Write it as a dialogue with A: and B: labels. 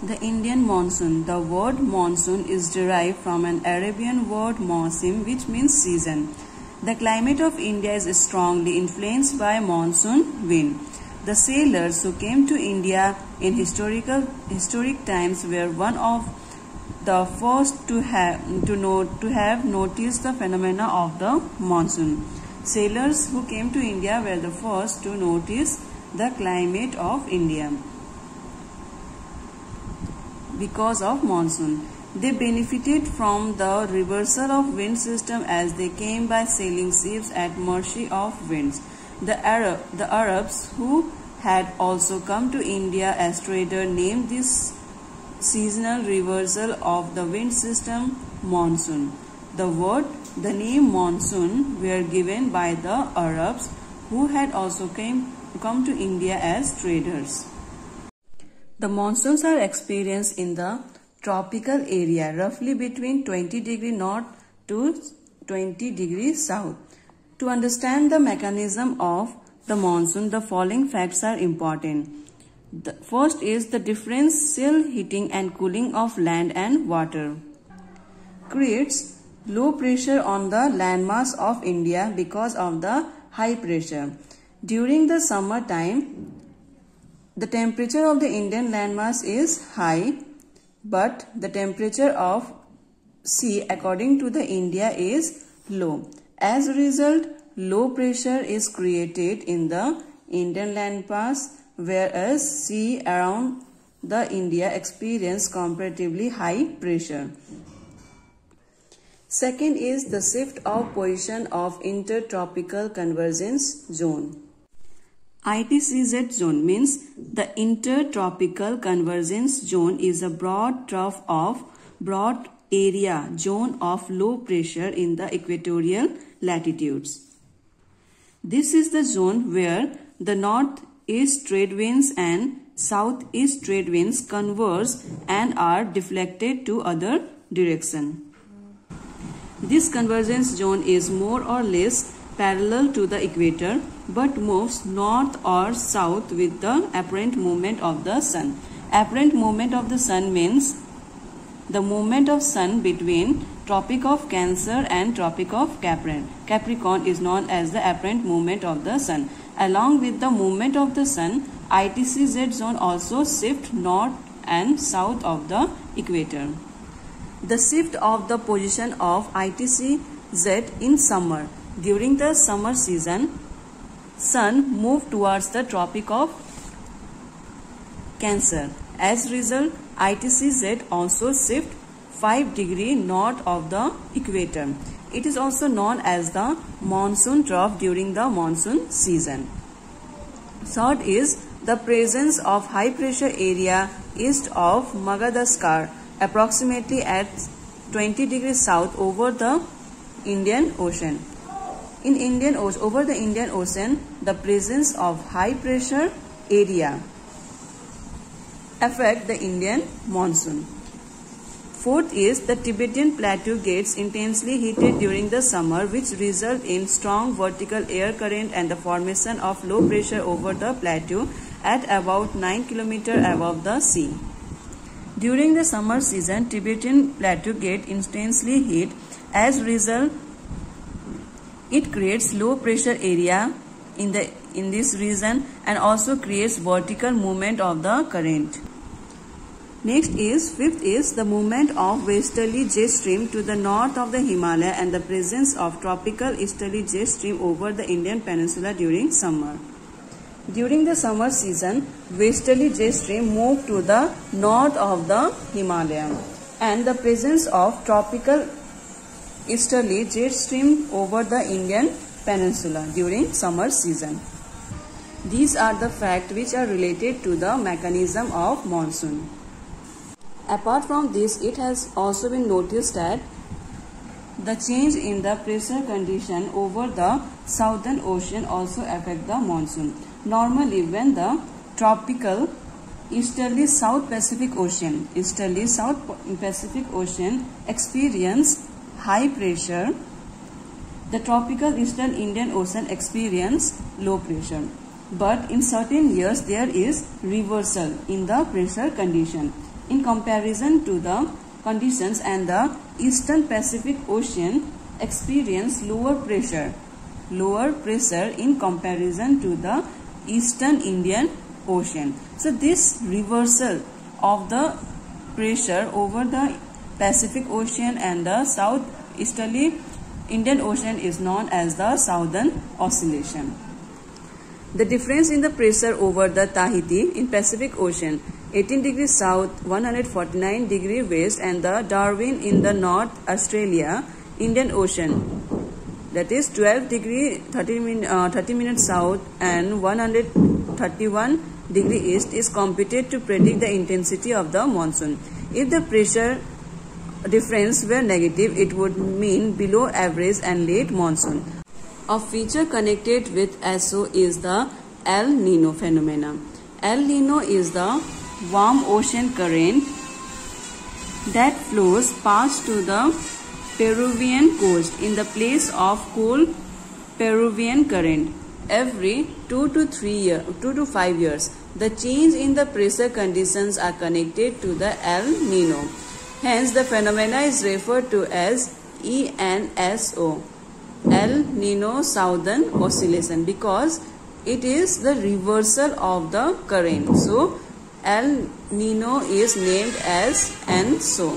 A: The Indian monsoon. The word monsoon is derived from an Arabian word mausim which means season. The climate of India is strongly influenced by monsoon wind. The sailors who came to India in historical historic times were one of the first to have to know to have noticed the phenomena of the monsoon. Sailors who came to India were the first to notice the climate of India because of monsoon. They benefited from the reversal of wind system as they came by sailing ships at mercy of winds. The Arab, the Arabs who had also come to India as trader named this seasonal reversal of the wind system monsoon. The word, the name monsoon were given by the Arabs who had also came, come to India as traders. The monsoons are experienced in the tropical area roughly between 20 degree north to 20 degree south. To understand the mechanism of the monsoon, the following facts are important. The first is the differential heating and cooling of land and water. Creates low pressure on the landmass of India because of the high pressure. During the summer time, the temperature of the Indian landmass is high, but the temperature of sea according to the India is low. As a result, low pressure is created in the Indian landmass whereas sea around the India experience comparatively high pressure. Second is the shift of position of intertropical convergence zone. ITCZ zone means the intertropical convergence zone is a broad trough of broad area zone of low pressure in the equatorial latitudes. This is the zone where the northeast trade winds and southeast trade winds converge and are deflected to other direction. This convergence zone is more or less parallel to the equator but moves north or south with the apparent movement of the sun. Apparent movement of the sun means the movement of sun between Tropic of Cancer and Tropic of Capricorn Capricorn is known as the apparent movement of the sun. Along with the movement of the sun, ITCZ zone also shift north and south of the equator. The shift of the position of ITCZ in summer. During the summer season, sun move towards the Tropic of Cancer. As a result, ITCZ also shift 5 degree north of the equator. It is also known as the monsoon trough during the monsoon season. Third is the presence of high pressure area east of Madagascar approximately at 20 degrees south over the Indian Ocean. In Indian Ocean, over the Indian Ocean, the presence of high pressure area affect the Indian monsoon. Fourth is the Tibetan plateau gets intensely heated during the summer which result in strong vertical air current and the formation of low pressure over the plateau at about 9 km above the sea. During the summer season, Tibetan plateau get intensely heat. As result, it creates low pressure area in the in this region and also creates vertical movement of the current. Next is, fifth is the movement of westerly jet stream to the north of the Himalaya and the presence of tropical easterly jet stream over the Indian peninsula during summer. During the summer season, westerly jet stream move to the north of the Himalaya and the presence of tropical easterly jet stream over the Indian peninsula during summer season. These are the facts which are related to the mechanism of monsoon. Apart from this, it has also been noticed that the change in the pressure condition over the southern ocean also affect the monsoon. Normally, when the tropical easterly South Pacific Ocean, easterly South Pacific Ocean experience high pressure, the tropical eastern Indian Ocean experience low pressure. but in certain years there is reversal in the pressure condition. In comparison to the conditions and the eastern pacific ocean experience lower pressure. Lower pressure in comparison to the eastern indian ocean. So this reversal of the pressure over the pacific ocean and the south easterly indian ocean is known as the southern oscillation the difference in the pressure over the Tahiti in Pacific Ocean 18 degrees south 149 degree west and the Darwin in the North Australia Indian Ocean that is 12 degree 30, min, uh, 30 minutes south and 131 degree east is computed to predict the intensity of the monsoon. If the pressure difference were negative, it would mean below average and late monsoon. A feature connected with ESO is the El Nino phenomenon. El Nino is the warm ocean current that flows past to the Peruvian coast in the place of cold Peruvian current. Every 2 to 3 year, 2 to 5 years, the change in the pressure conditions are connected to the El Nino. Hence, the phenomena is referred to as ENSO. El Nino Southern Oscillation because it is the reversal of the current. So El Nino is named as ENSO.